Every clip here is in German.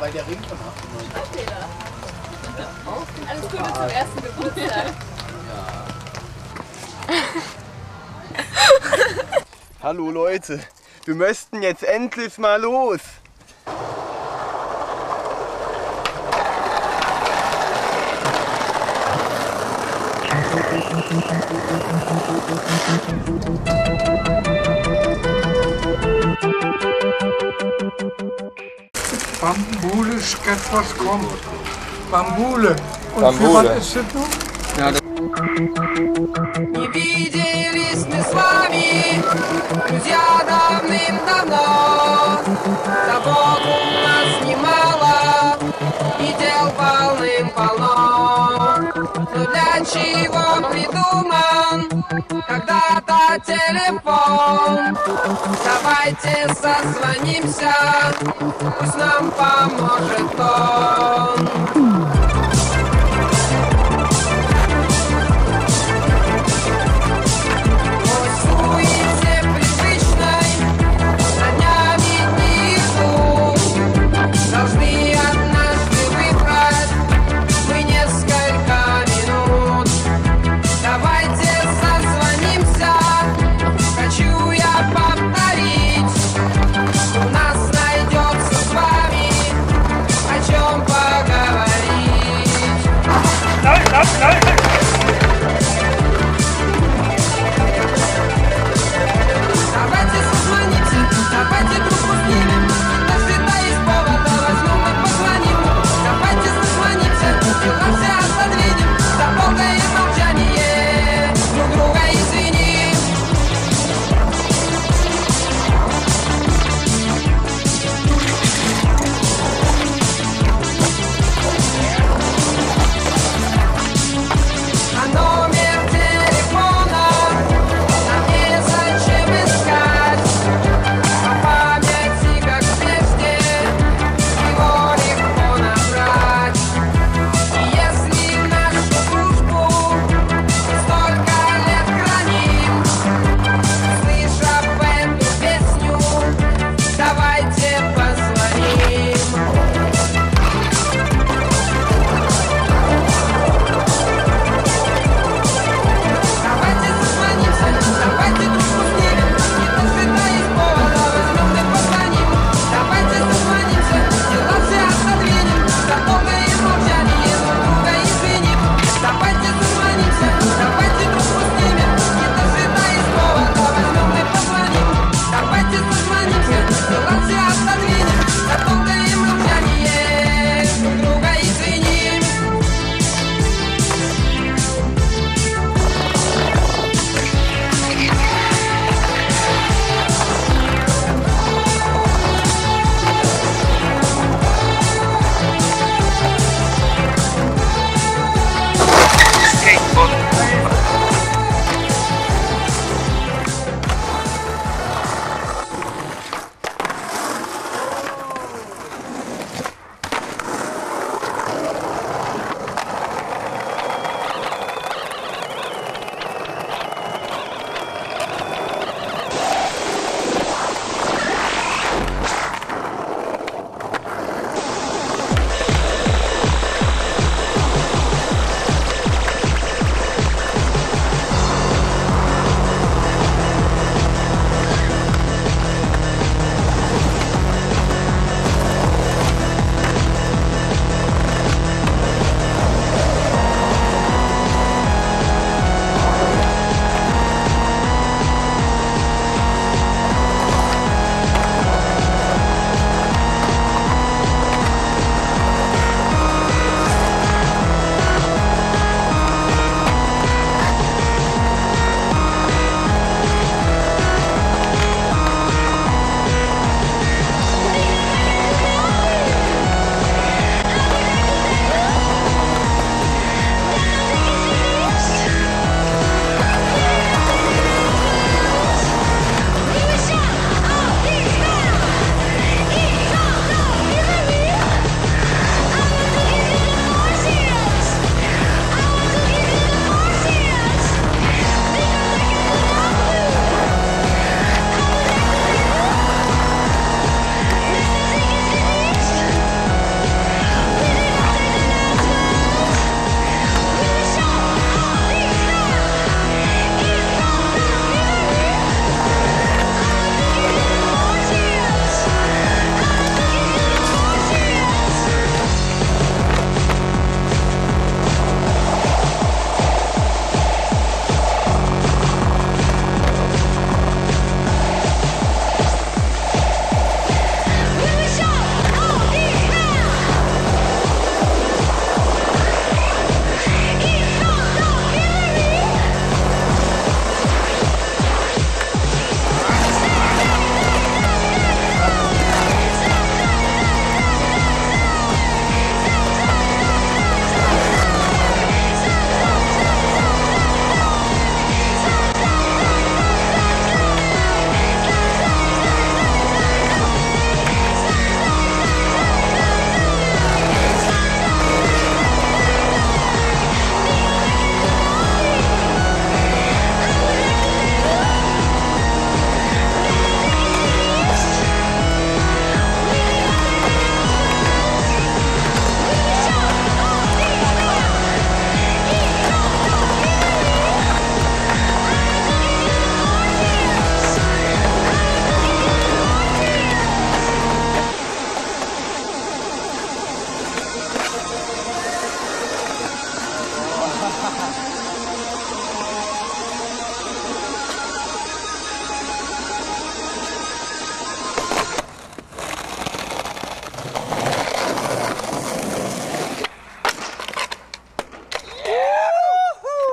bei der Ring von 98. Alles Gute zum ersten Geburtstag. Hallo Leute, wir möchten jetzt endlich mal los. Bambule ist etwas kommt. Bambule. Und Bambule. für was ist das nun? Не виделись мы с вами, друзья, давным-давно. Забот у нас немало, и дел полным-полно. Но для чего телефон? Давайте созвонимся, пусть нам поможет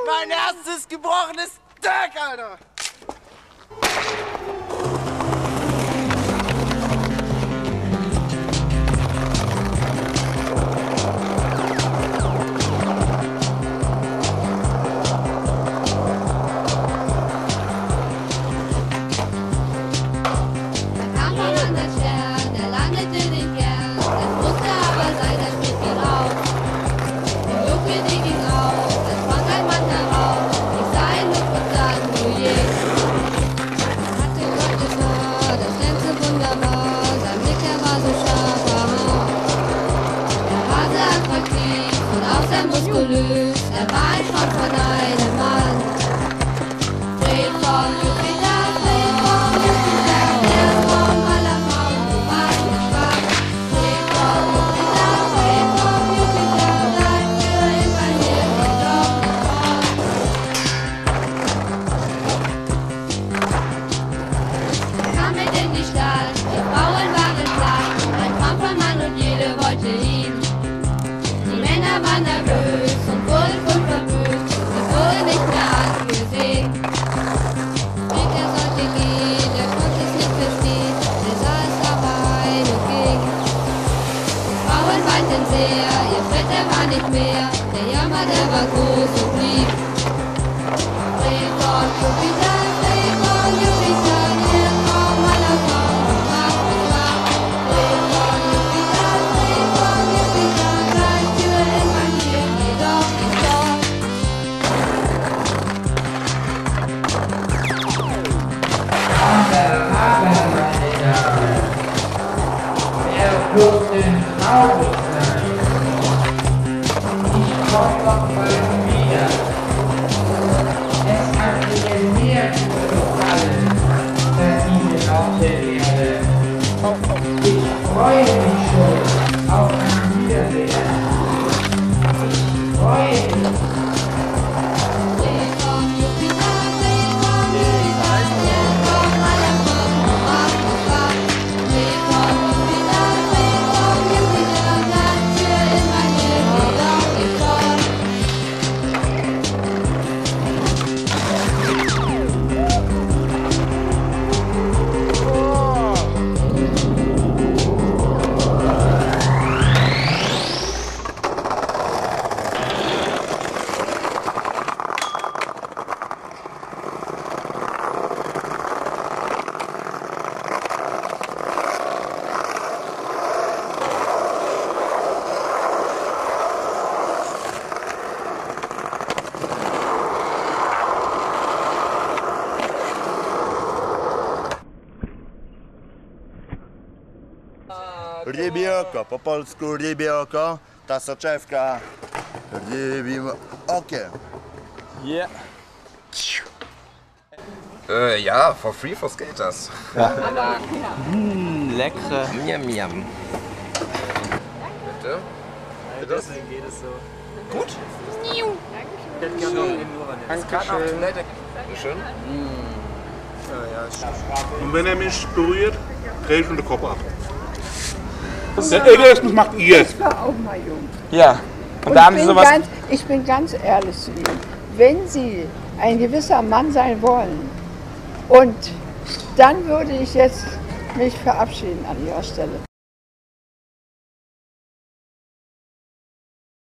Mein erstes gebrochenes Deck, Alter! Nossa, Rybioko, po polsku rybioko, ta soczewka rybim okiem. Yeah. Äh, ja, for free for skaters. Ja. Mmh, leckere. Miam, miam. Bitte? Bitte? Deswegen geht es so. Gut? Dankeschön. Dankeschön. Dankeschön. Hmm. Und wenn er mich berührt, dreh ich den Kopf ab. Der Egoismus macht ihr. Ich war auch mal jung. Ja. Und, Und da haben Sie sowas. Ganz, ich bin ganz ehrlich zu Ihnen. Wenn Sie ein gewisser Mann sein wollen, und dann würde ich jetzt mich verabschieden an Ihrer Stelle.